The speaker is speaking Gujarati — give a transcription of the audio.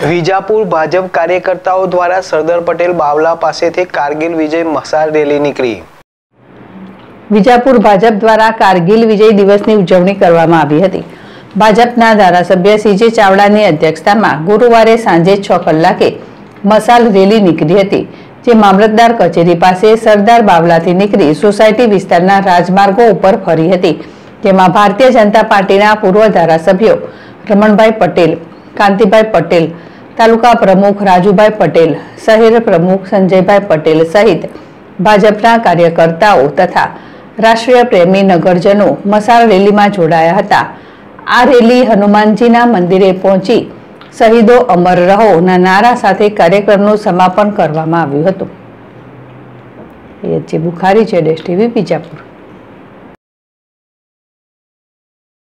વિજાપુર ભાજપ કાર્યકર્તાઓ દ્વારા સરદાર પટેલ બાવલા પાસેથી કારગિલ વિજય મસાલ રેલી નીકળી. વિજાપુર ભાજપ દ્વારા કારગિલ વિજય દિવસની ઉજવણી કરવામાં આવી હતી. ભાજપના ધારાસભ્ય સીજે ચાવડાની અધ્યક્ષતામાં ગુરુવારે સાંજે છ કલાકે મસાલ રેલી નીકળી હતી જે મામલતદાર કચેરી પાસે સરદાર બાવલાથી નીકળી સોસાયટી વિસ્તારના રાજમાર્ગો ઉપર ફરી હતી, જેમાં ભારતીય જનતા પાર્ટીના પૂર્વ ધારાસભ્યો રમણભાઈ પટેલ કાંતિભાઈ પટેલ, તાલુકા પ્રમુખ રાજુભાઈ પટેલ, શહેર પ્રમુખ સંજયભાઈ પટેલ સહિત ભાજપના કાર્યકર્તાઓ તથા રાષ્ટ્રીય પ્રેમી નગરજનો મસાલ રેલીમાં જોડાયા હતા. આ રેલી હનુમાનજીના મંદિરે પહોંચી શહીદો અમર રહો ના નારા સાથે કાર્યક્રમનું સમાપન કરવામાં આવ્યું હતું. એ બુખારી છે, ડેશ બીજાપુર.